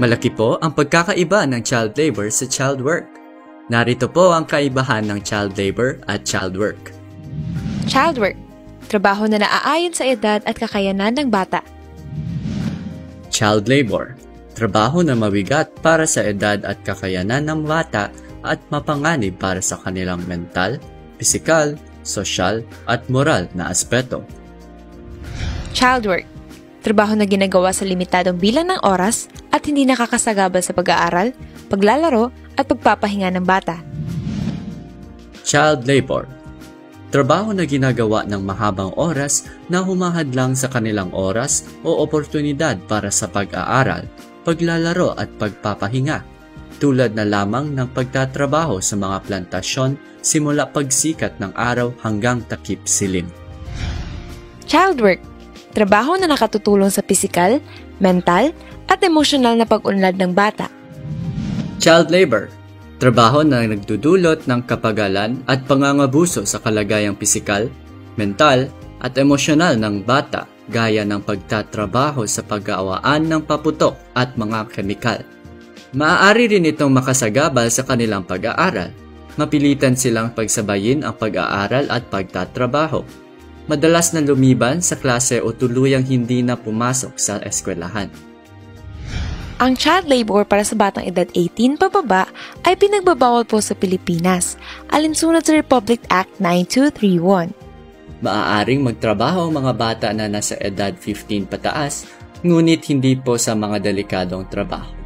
Malaki po ang pagkakaiba ng child labor sa child work. Narito po ang kaibahan ng child labor at child work. Child work. Trabaho na naaayon sa edad at kakayanan ng bata. Child labor. Trabaho na mabigat para sa edad at kakayanan ng bata at mapanganib para sa kanilang mental, pisikal, sosyal at moral na aspeto. Child work. Trabaho na ginagawa sa limitadong bilang ng oras at hindi nakakasagabal sa pag-aaral, paglalaro at pagpapahinga ng bata. Child labor. Trabaho na ginagawa ng mahabang oras na humahadlang sa kanilang oras o oportunidad para sa pag-aaral, paglalaro at pagpapahinga. Tulad na lamang ng pagtatrabaho sa mga plantasyon simula pagsikat ng araw hanggang takip silim. Child work. Trabaho na nakatutulong sa pisikal, mental, at emosyonal na pag-unlad ng bata. Child labor. Trabaho na nagdudulot ng kapagalan at pangangabuso sa kalagayang pisikal, mental, at emosyonal ng bata gaya ng pagtatrabaho sa pag-aawaan ng paputok at mga kemikal. Maaari rin itong makasagabal sa kanilang pag-aaral. Mapilitan silang pagsabayin ang pag-aaral at pagtatrabaho. Madalas na lumiban sa klase o tuluyang hindi na pumasok sa eskwelahan. Ang child labor para sa batang edad 18 pababa ay pinagbabawal po sa Pilipinas, alinsunod sa Republic Act 9231. Maaaring magtrabaho ang mga bata na nasa edad 15 pataas, ngunit hindi po sa mga delikadong trabaho.